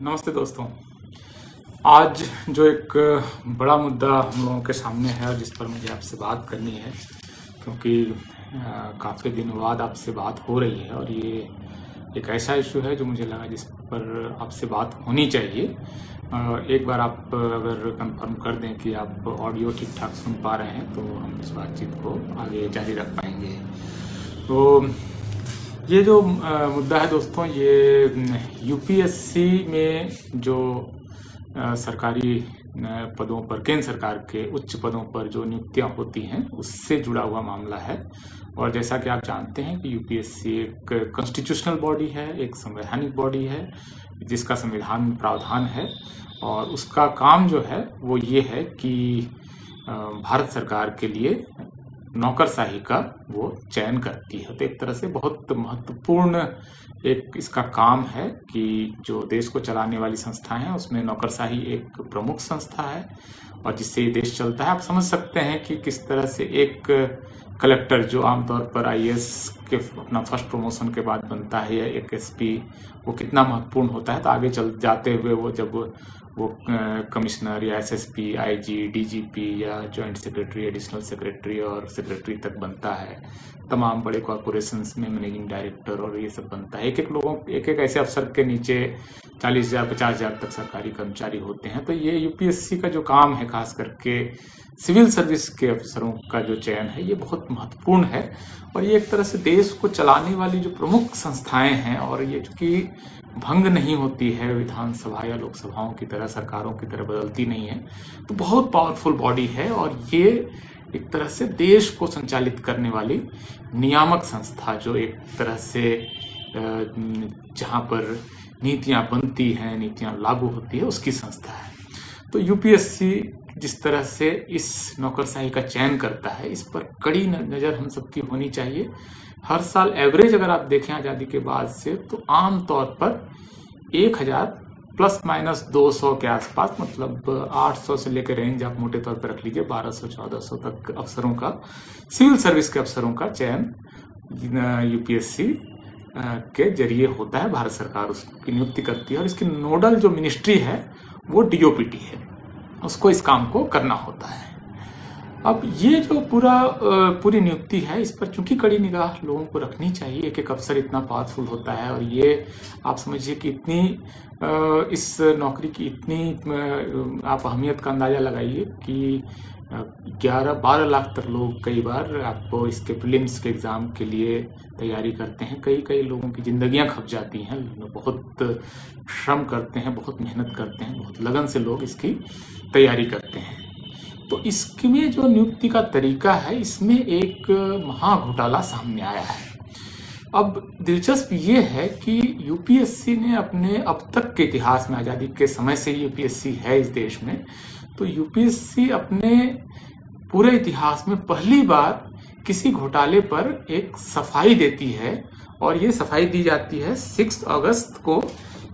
नमस्ते दोस्तों। आज जो एक बड़ा मुद्दा हम लोगों के सामने है और जिस पर मुझे आपसे बात करनी है, क्योंकि काफ़ी दिनों बाद आपसे बात हो रही है और ये एक ऐसा इशू है जो मुझे लगा जिस पर आपसे बात होनी चाहिए। एक बार आप अगर कंफर्म कर दें कि आप ऑडियो ठीक ठाक सुन पा रहे हैं तो हम इस बातचीत को आगे जारी रख पाएँगे। तो ये जो मुद्दा है दोस्तों, ये यूपीएससी में जो सरकारी पदों पर, केंद्र सरकार के उच्च पदों पर जो नियुक्तियाँ होती हैं, उससे जुड़ा हुआ मामला है। और जैसा कि आप जानते हैं कि यूपीएससी एक कॉन्स्टिट्यूशनल बॉडी है, एक संवैधानिक बॉडी है, जिसका संविधान में प्रावधान है। और उसका काम जो है, वो ये है कि भारत सरकार के लिए नौकरशाही का वो चयन करती है। तो एक तरह से बहुत महत्वपूर्ण एक इसका काम है कि जो देश को चलाने वाली संस्थाएँ हैं, उसमें नौकरशाही एक प्रमुख संस्था है और जिससे ये देश चलता है। आप समझ सकते हैं कि किस तरह से एक कलेक्टर जो आमतौर पर आईएएस के अपना फ़र्स्ट प्रमोशन के बाद बनता है या एक एसपी वो कितना महत्वपूर्ण होता है। तो आगे चल जाते हुए वो जब वो कमिश्नर या एसएसपी, आईजी, डीजीपी या जॉइंट सेक्रेटरी एडिशनल सेक्रेटरी और सेक्रेटरी तक बनता है। तमाम बड़े कॉरपोरेशन में मैनेजिंग डायरेक्टर और ये सब बनता है। एक एक लोगों एक एक ऐसे अफसर के नीचे चालीस हज़ार पचास हज़ार तक सरकारी कर्मचारी होते हैं। तो ये यूपीएससी का जो काम है खास करके सिविल सर्विस के अफसरों का जो चयन है ये बहुत महत्वपूर्ण है। और ये एक तरह से देश को चलाने वाली जो प्रमुख संस्थाएँ हैं और ये चूँकि भंग नहीं होती है विधानसभा या लोकसभाओं की तरह, सरकारों की तरह बदलती नहीं है। तो बहुत पावरफुल बॉडी है और ये एक तरह से देश को संचालित करने वाली नियामक संस्था जो एक तरह से जहाँ पर नीतियाँ बनती हैं, नीतियाँ लागू होती है, उसकी संस्था है। तो यूपीएससी जिस तरह से इस नौकरशाही का चयन करता है, इस पर कड़ी नज़र हम सबकी होनी चाहिए। हर साल एवरेज अगर आप देखें आज़ादी के बाद से तो आम तौर पर एक हज़ार प्लस माइनस दो सौ के आसपास मतलब आठ सौ से लेकर रेंज आप मोटे तौर पर रख लीजिए, बारह सौ, चौदह सौ तक अफसरों का, सिविल सर्विस के अफसरों का चयन यूपीएससी के ज़रिए होता है। भारत सरकार उसकी नियुक्ति करती है और इसकी नोडल जो मिनिस्ट्री है, वो डीओपीटी है। उसको इस काम को करना होता है। अब ये जो पूरा पूरी नियुक्ति है, इस पर चूँकि कड़ी निगाह लोगों को रखनी चाहिए एक एक अफसर इतना पावरफुल होता है और ये आप समझिए कि इतनी इस नौकरी की इतनी आप अहमियत का अंदाज़ा लगाइए कि ग्यारह, बारह लाख तक लोग कई बार आपको इसके प्रीलिम्स के एग्ज़ाम के लिए तैयारी करते हैं। कई कई लोगों की ज़िंदगियाँ खप जाती हैं। बहुत श्रम करते हैं, बहुत मेहनत करते हैं, बहुत लगन से लोग इसकी तैयारी करते हैं। तो इसमें जो नियुक्ति का तरीका है, इसमें एक महा घोटाला सामने आया है। अब दिलचस्प ये है कि यूपीएससी ने अपने अब तक के इतिहास में आज़ादी के समय से यूपीएससी है इस देश में। तो यूपीएससी अपने पूरे इतिहास में पहली बार किसी घोटाले पर एक सफ़ाई देती है और ये सफ़ाई दी जाती है सिक्स अगस्त को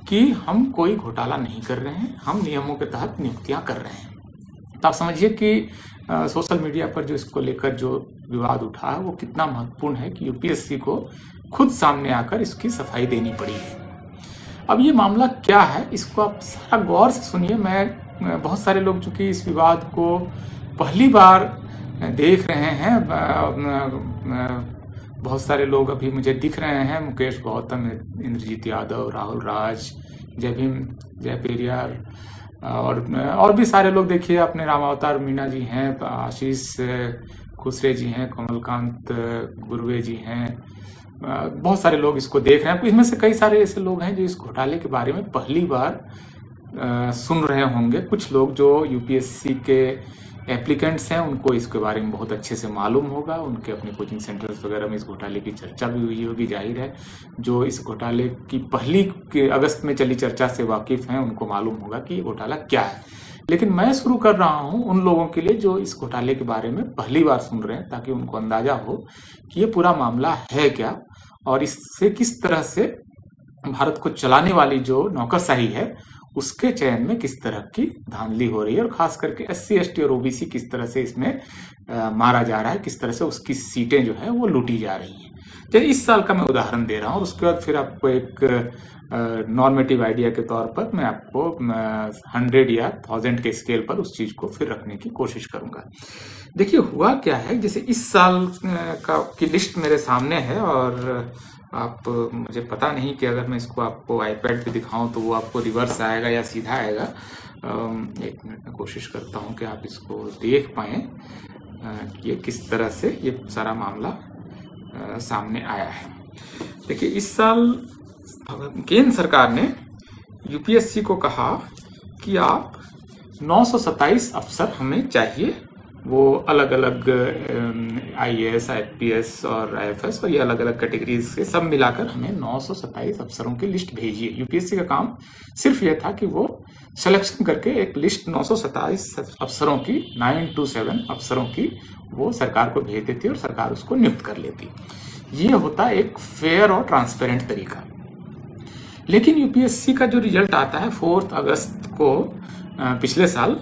कि हम कोई घोटाला नहीं कर रहे हैं हम नियमों के तहत नियुक्तियाँ कर रहे हैं। तो आप समझिए कि आ, सोशल मीडिया पर जो इसको लेकर जो विवाद उठा है वो कितना महत्वपूर्ण है कि यूपीएससी को खुद सामने आकर इसकी सफ़ाई देनी पड़ी है। अब ये मामला क्या है इसको आप सारा गौर से सुनिए मैं बहुत सारे लोग चूँकि इस विवाद को पहली बार देख रहे हैं। बहुत सारे लोग अभी मुझे दिख रहे हैं। मुकेश गौतम, इंद्रजीत यादव, राहुल राज जय भीम जय पेरियार और और भी सारे लोग देखिए, अपने रामावतार मीना जी हैं आशीष खुसरे जी हैं, कमलकांत गुरवे जी हैं। बहुत सारे लोग इसको देख रहे हैं। इसमें से कई सारे ऐसे लोग हैं जो इस घोटाले के बारे में पहली बार सुन रहे होंगे। कुछ लोग जो यूपीएससी के एप्लीकेंट्स हैं, उनको इसके बारे में बहुत अच्छे से मालूम होगा। उनके अपने कोचिंग सेंटर्स वगैरह में इस घोटाले की चर्चा भी हुई होगी, ज़ाहिर है। जो इस घोटाले की पहली के अगस्त में चली चर्चा से वाकिफ हैं, उनको मालूम होगा कि घोटाला क्या है। लेकिन मैं शुरू कर रहा हूँ उन लोगों के लिए जो इस घोटाले के बारे में पहली बार सुन रहे हैं, ताकि उनको अंदाज़ा हो कि ये पूरा मामला है क्या और इससे किस तरह से भारत को चलाने वाली जो नौकरशाही है उसके चयन में किस तरह की धांधली हो रही है और खास करके एस सी और ओबीसी किस तरह से इसमें आ, मारा जा रहा है किस तरह से उसकी सीटें जो है वो लूटी जा रही हैं। जैसे इस साल का मैं उदाहरण दे रहा हूँ उसके बाद फिर आपको एक नॉर्मेटिव आइडिया के तौर पर मैं आपको हंड्रेड या थाउज़ेंड के स्केल पर उस चीज़ को फिर रखने की कोशिश करूँगा। देखिए हुआ क्या है जैसे इस साल का की लिस्ट मेरे सामने है और आप, मुझे पता नहीं कि अगर मैं इसको आपको आईपैड पे दिखाऊँ तो वो आपको रिवर्स आएगा या सीधा आएगा। एक मिनट, में कोशिश करता हूँ कि आप इसको देख पाए ये किस तरह से ये सारा मामला सामने आया है। देखिए, इस साल केंद्र सरकार ने यूपीएससी को कहा कि आप 927 अफसर हमें चाहिए वो अलग अलग आईएएस आईपीएस और आईएफएस और ये अलग अलग कैटेगरीज के सब मिलाकर हमें 927 अफसरों की लिस्ट भेजिए यूपीएससी का काम सिर्फ़ ये था कि वो सिलेक्शन करके एक लिस्ट 927 अफसरों की 927 अफसरों की वो सरकार को भेज देती और सरकार उसको नियुक्त कर लेती ये होता एक फेयर और ट्रांसपेरेंट तरीका। लेकिन यूपीएससी का जो रिज़ल्ट आता है फोर्थ अगस्त को पिछले साल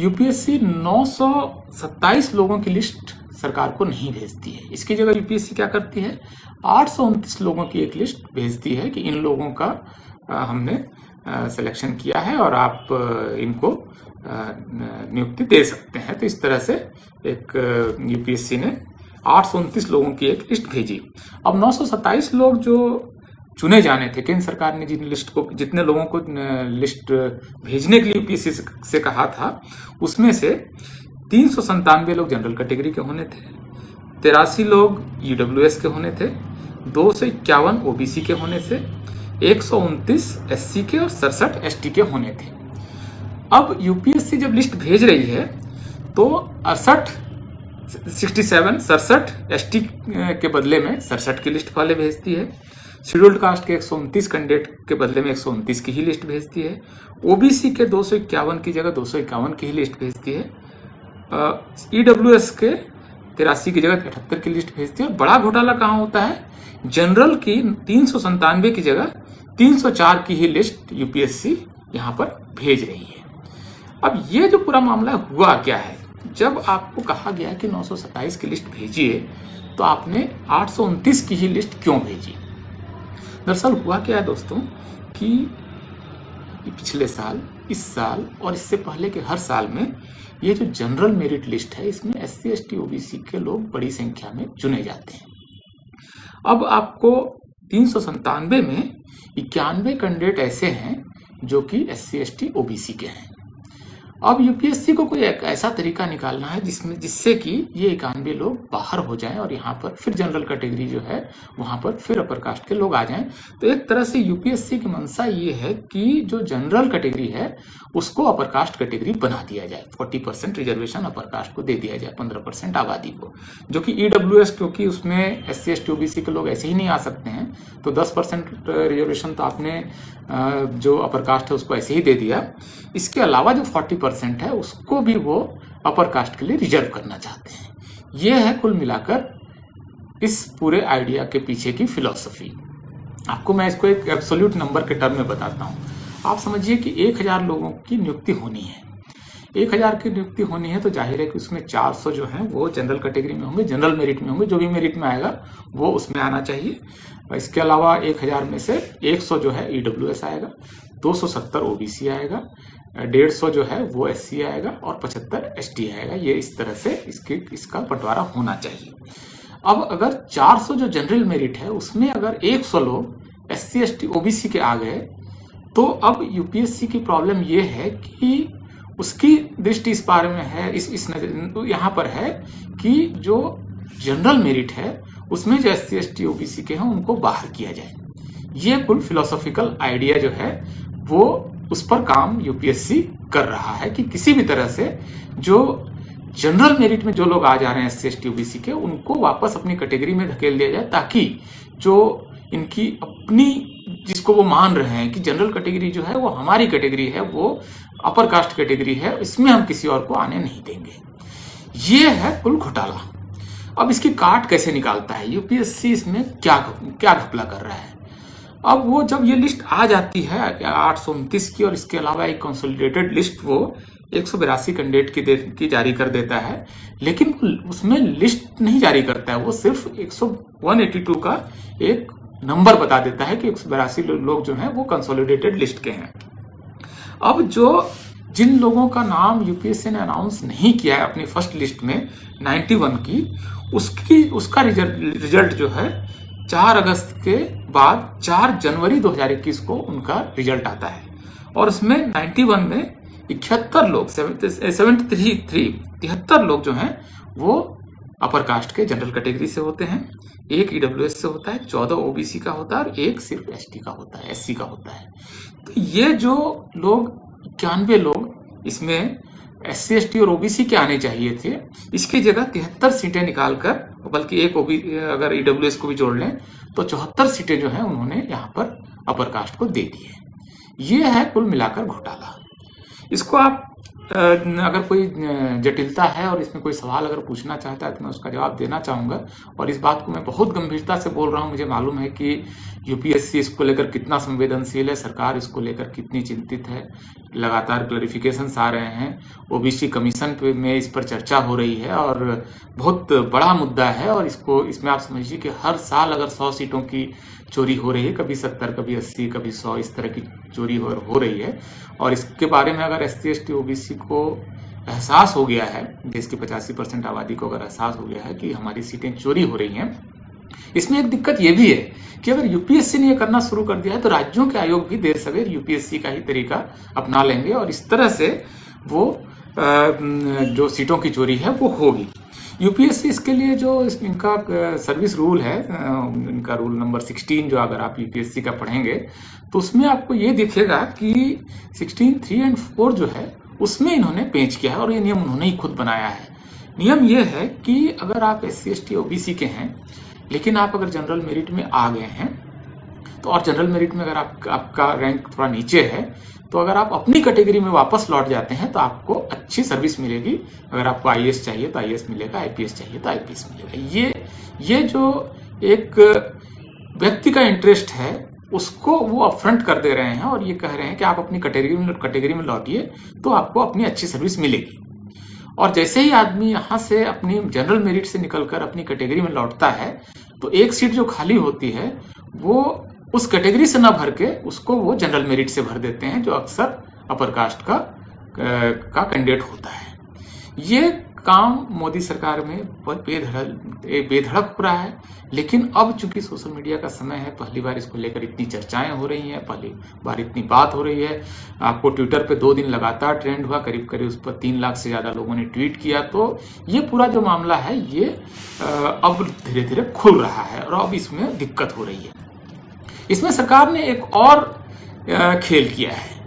यूपीएससी नौ सौ सत्ताईस लोगों की लिस्ट सरकार को नहीं भेजती है। इसकी जगह यूपीएससी क्या करती है? आठ सौ उनतीस लोगों की एक लिस्ट भेजती है कि इन लोगों का हमने सिलेक्शन किया है और आप इनको नियुक्ति दे सकते हैं। तो इस तरह से एक यूपीएससी ने आठ सौ उनतीस लोगों की एक लिस्ट भेजी। अब नौ सौ सत्ताईस लोग जो चुने जाने थे, केंद्र सरकार ने जिन लिस्ट को, जितने लोगों को लिस्ट भेजने के लिए यूपीएससी से कहा था, उसमें से तीन सौ संतानवे लोग जनरल कैटेगरी के होने थे, तिरासी लोग ईडब्ल्यू के होने थे, दो सौ इक्यावन ओबीसी के होने से एक सौ उनतीस एस के और सड़सठ एस के होने थे। अब यूपीएससी जब लिस्ट भेज रही है तो अड़सठ, सिक्सटी सेवन, सड़सठ एस के बदले में सड़सठ की लिस्ट वाले भेजती है शेड्यूल्ड कास्ट के एक कैंडिडेट के बदले में एक की ही लिस्ट भेजती है। ओबीसी के दो सौ इक्यावन की जगह दो सौ इक्यावन की ही लिस्ट भेजती है। ईडब्ल्यू uh, के तिरासी की जगह अठहत्तर की लिस्ट भेजती है। बड़ा घोटाला कहाँ होता है? जनरल की तीन की जगह 304 की ही लिस्ट यूपीएससी यहाँ पर भेज रही है। अब ये जो पूरा मामला हुआ क्या है? जब आपको कहा गया कि नौ सौ सत्ताईस की लिस्ट भेजिए तो आपने आठ की ही लिस्ट क्यों भेजी? दरअसल हुआ क्या है दोस्तों कि पिछले साल, इस साल और इससे पहले के हर साल में ये जो जनरल मेरिट लिस्ट है, इसमें S C S T O B C के लोग बड़ी संख्या में चुने जाते हैं। अब आपको तीन सौ संतानवे में इक्यानवे कैंडिडेट ऐसे हैं जो कि S C S T O B C के हैं। अब यूपीएससी को कोई एक ऐसा तरीका निकालना है जिसमें, जिससे कि ये इक्यानवे लोग बाहर हो जाएँ और यहाँ पर फिर जनरल कैटेगरी जो है, वहाँ पर फिर अपर कास्ट के लोग आ जाएँ। तो एक तरह से यूपीएससी की मंशा ये है कि जो जनरल कैटेगरी है, उसको अपर कास्ट कैटेगरी बना दिया जाए। Forty percent reservation upper caste को दे दिया जाए, पंद्रह परसेंट आबादी को। जो कि ईडब्ल्यू e क्योंकि उसमें S C S T OBC के लोग ऐसे ही नहीं आ सकते हैं तो दस परसेंट रिजर्वेशन तो आपने जो अपर कास्ट है उसको ऐसे ही दे दिया। इसके अलावा जो फोर्टी परसेंट है, उसको भी वो अपर कास्ट के लिए रिज़र्व करना चाहते हैं। ये है कुल मिलाकर इस पूरे आइडिया के पीछे की फिलॉसफी आपको मैं इसको एक एब्सोल्यूट नंबर के टर्म में बताता हूँ। आप समझिए कि एक हज़ार लोगों की नियुक्ति होनी है। एक हज़ार की नियुक्ति होनी है तो ज़ाहिर है कि उसमें चार सौ जो है, वो जनरल कैटेगरी में होंगे जनरल मेरिट में होंगे, जो भी मेरिट में आएगा, वो उसमें आना चाहिए। इसके अलावा एक हज़ार में से एक सौ जो है ईडब्ल्यू e आएगा, दो सौ सत्तर ओबीसी आएगा डेढ़ सौ जो है वो एस आएगा और पचहत्तर एस आएगा। ये इस तरह से इसके, इसका बंटवारा होना चाहिए। अब अगर 400 जो जनरल मेरिट है, उसमें अगर 100 लोग S C S T OBC के आ गए तो अब यूपीएससी की प्रॉब्लम ये है कि उसकी दृष्टि इस बारे में है, इस इस यहाँ पर है कि जो जनरल मेरिट है, उसमें जो S C S T OBC के हैं, उनको बाहर किया जाए। ये कुल फिलोसॉफिकल आइडिया जो है, वो उस पर काम यूपीएससी कर रहा है कि किसी भी तरह से जो जनरल मेरिट में जो लोग आ जा रहे हैं एस सी एस टी के, उनको वापस अपनी कैटेगरी में धकेल दिया जाए ताकि जो इनकी अपनी जिसको वो मान रहे हैं कि जनरल कैटेगरी जो है वो हमारी कैटेगरी है, वो अपर कास्ट कैटेगरी है, इसमें हम किसी और को आने नहीं देंगे। ये है कुल घोटाला। अब इसकी काट कैसे निकालता है? यूपीएससी इसमें क्या क्या घपला कर रहा है? अब वो जब ये लिस्ट आ जाती है आठ सौ उनतीस की और इसके अलावा एक कंसोलिडेटेड लिस्ट वो एक सौ बिरासी कैंडिडेट की, की जारी कर देता है लेकिन उसमें लिस्ट नहीं जारी करता है वो सिर्फ़ एक सौ वन एटी टू का एक नंबर बता देता है कि एक सौ बिरासी लोग जो हैं वो कंसोलिडेटेड लिस्ट के हैं। अब जो जिन लोगों का नाम यूपीएससी ने अनाउंस नहीं किया है अपनी फ़र्स्ट लिस्ट में 91 की उसकी उसका रिज़ल्ट जो है 4 अगस्त के बाद 4 जनवरी 2021 को उनका रिज़ल्ट आता है। और उसमें 91 में इकहत्तर लोग सेवेंटी थ्री तिहत्तर लोग जो हैं, वो अपर कास्ट के जनरल कैटेगरी से होते हैं। एक ईडब्ल्यू e से होता है, चौदह ओबीसी का होता है और एक सिर्फ़ एसटी का होता है एससी का होता है। तो ये जो लोग, इक्यानवे लोग इसमें एस सी और ओबीसी के आने चाहिए थे। इसकी जगह तिहत्तर सीटें निकालकर, बल्कि एक ओबी अगर ईडब्ल्यू e को भी जोड़ लें तो चौहत्तर सीटें जो है उन्होंने यहाँ पर अपर कास्ट को दे दी है। ये है कुल मिलाकर घोटाला। इसको आप अगर कोई जटिलता है और इसमें कोई सवाल अगर पूछना चाहता है तो मैं उसका जवाब देना चाहूँगा। और इस बात को मैं बहुत गंभीरता से बोल रहा हूँ। मुझे मालूम है कि यूपीएससी इसको लेकर कितना संवेदनशील है। सरकार इसको लेकर कितनी चिंतित है। लगातार क्लैरिफिकेशन आ रहे हैं। ओबीसी कमीशन पे में इस पर चर्चा हो रही है और बहुत बड़ा मुद्दा है। और इसको, इसमें आप समझिए कि हर साल अगर सौ सीटों की चोरी हो रही है कभी सत्तर कभी अस्सी कभी सौ इस तरह की चोरी हो, हो रही है। और इसके बारे में अगर S T S T OBC को एहसास हो गया है देश की पचासी परसेंट आबादी को अगर एहसास हो गया है कि हमारी सीटें चोरी हो रही हैं इसमें एक दिक्कत यह भी है कि अगर यूपीएससी ने यह करना शुरू कर दिया है तो राज्यों के आयोग भी देर सवेर यूपीएससी का ही तरीका अपना लेंगे और इस तरह से वो जो सीटों की चोरी है वो होगी। यूपीएससी इसके लिए जो इनका सर्विस रूल है इनका रूल नंबर 16 जो अगर आप यूपीएससी का पढ़ेंगे तो उसमें आपको ये दिखेगा कि 16 थ्री एंड फोर जो है उसमें इन्होंने पेश किया है और ये नियम उन्होंने ही खुद बनाया है। नियम ये है कि अगर आप S C S T OBC के हैं लेकिन आप अगर जनरल मेरिट में आ गए हैं तो और जनरल मेरिट में अगर आप, आपका रैंक थोड़ा नीचे है तो अगर आप अपनी कैटेगरी में वापस लौट जाते हैं तो आपको अच्छी सर्विस मिलेगी। अगर आपको आई चाहिए तो आई मिलेगा आईपीएस चाहिए तो आईपीएस मिलेगा। ये ये जो एक व्यक्ति का इंटरेस्ट है, उसको वो अपफ्रंट कर दे रहे हैं और ये कह रहे हैं कि आप अपनी कैटेगरी में कैटेगरी में लौटिए तो आपको अपनी अच्छी सर्विस मिलेगी। और जैसे ही आदमी यहाँ से अपनी जनरल मेरिट से निकलकर अपनी कैटेगरी में लौटता है तो एक सीट जो खाली होती है, वो उस कैटेगरी से ना भर के उसको वो जनरल मेरिट से भर देते हैं, जो अक्सर अपर कास्ट का का कैंडिडेट होता है। ये काम मोदी सरकार में बेधड़क बेधड़क हो रहा है, लेकिन अब चूँकि सोशल मीडिया का समय है, पहली बार इसको लेकर इतनी चर्चाएँ हो रही हैं, पहली बार इतनी बात हो रही है। आपको ट्विटर पे दो दिन लगातार ट्रेंड हुआ, करीब करीब उस पर तीन लाख से ज़्यादा लोगों ने ट्वीट किया तो ये पूरा जो मामला है, ये अब धीरे धीरे खुल रहा है और अब इसमें दिक्कत हो रही है। इसमें सरकार ने एक और खेल किया है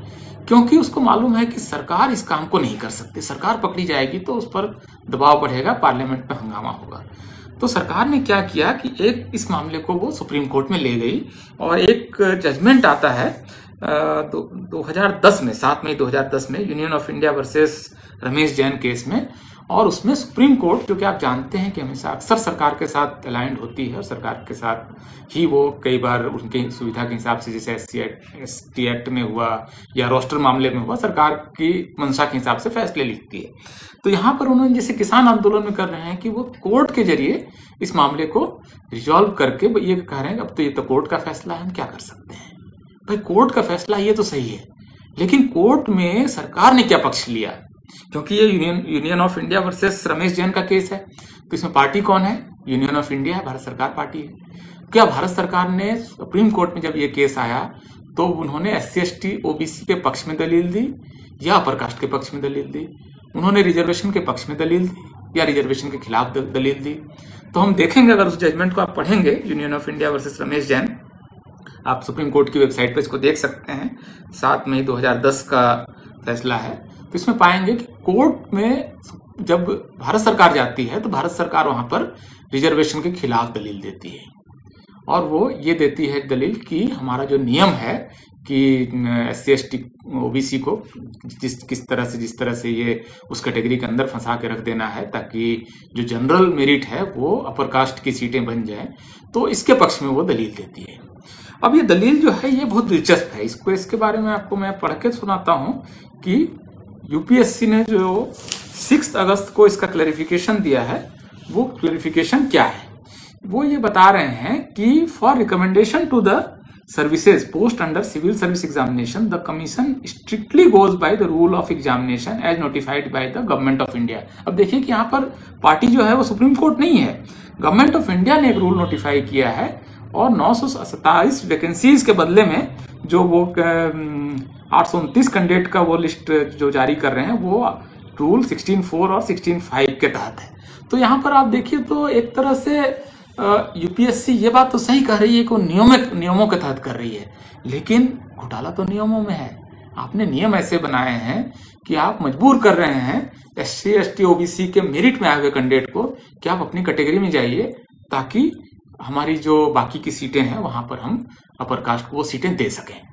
क्योंकि उसको मालूम है कि सरकार इस काम को नहीं कर सकती। सरकार पकड़ी जाएगी तो उस पर दबाव बढ़ेगा पार्लियामेंट में हंगामा होगा। तो सरकार ने क्या किया कि एक इस मामले को वो सुप्रीम कोर्ट में ले गई और एक जजमेंट आता है दो, 2010 में सात मई 2010 में union of India versus Ramesh Jain case में। और उसमें सुप्रीम कोर्ट जो कि आप जानते हैं कि हमेशा अक्सर सरकार के साथ अलाइंड होती है और सरकार के साथ ही वो कई बार उनके सुविधा के हिसाब से, जैसे S C act S T act में हुआ या रोस्टर मामले में हुआ, सरकार की मंशा के हिसाब से फैसले लिखती है। तो यहाँ पर उन्होंने जैसे किसान आंदोलन में कर रहे हैं कि वो कोर्ट के ज़रिए इस मामले को रिजॉल्व करके ये कह रहे हैं अब तो ये तो कोर्ट का फैसला है, हम क्या कर सकते हैं? भाई, कोर्ट का फैसला ये तो सही है, लेकिन कोर्ट में सरकार ने क्या पक्ष लिया? क्योंकि ये union union of India versus Ramesh Jain का केस है। तो इसमें पार्टी कौन है? यूनियन ऑफ़ इंडिया है, भारत सरकार पार्टी है। क्या भारत सरकार ने सुप्रीम कोर्ट में जब ये केस आया तो उन्होंने S C S T OBC के पक्ष में दलील दी या अपर कास्ट के पक्ष में दलील दी? उन्होंने रिजर्वेशन के पक्ष में दलील दी या रिजर्वेशन के खिलाफ दलील दी? तो हम देखेंगे, अगर उस जजमेंट को आप पढ़ेंगे union of India versus Ramesh Jain आप सुप्रीम कोर्ट की वेबसाइट पर इसको देख सकते हैं। सात मई 2010 का फैसला है। इसमें पाएँगे कि कोर्ट में जब भारत सरकार जाती है तो भारत सरकार वहाँ पर रिजर्वेशन के खिलाफ दलील देती है। और वो ये देती है दलील कि हमारा जो नियम है कि S C S T OBC को जिस, किस तरह से, जिस तरह से ये उस कैटेगरी के अंदर फंसा के रख देना है, ताकि जो जनरल मेरिट है वो अपर कास्ट की सीटें बन जाए तो इसके पक्ष में वो दलील देती है। अब ये दलील जो है, ये बहुत दिलचस्प है। इसको, इसके बारे में आपको मैं पढ़ के सुनाता हूँ कि यूपीएससी ने जो सिक्स अगस्त को इसका क्लेरिफिकेशन दिया है, वो क्लेरिफिकेशन क्या है? वो ये बता रहे हैं कि for recommendation to the services post under civil service examination the commission strictly goes by the rule of examination as notified by the government of India अब देखिए कि यहाँ पर पार्टी जो है वो सुप्रीम कोर्ट नहीं है। गवर्नमेंट ऑफ़ इंडिया ने एक रूल नोटिफाई किया है और नौ वैकेंसीज के बदले में जो वो आठ सौ उनतीस कैंडिडेट का वो लिस्ट जो जारी कर रहे हैं, वो रूल सिक्सटीन फोर और सिक्सटीन फाइव के तहत है। तो यहाँ पर आप देखिए तो एक तरह से यूपीएससी ये बात तो सही कह रही है कि नियमित नियमों के तहत कर रही है, लेकिन घोटाला तो नियमों में है। आपने नियम ऐसे बनाए हैं कि आप मजबूर कर रहे हैं S C S T OBC के मेरिट में आए हुए कैंडिडेट को कि आप अपनी कैटेगरी में जाइए ताकि हमारी जो बाकी की सीटें हैं, वहाँ पर हम अपर कास्ट को वो सीटें दे सकें।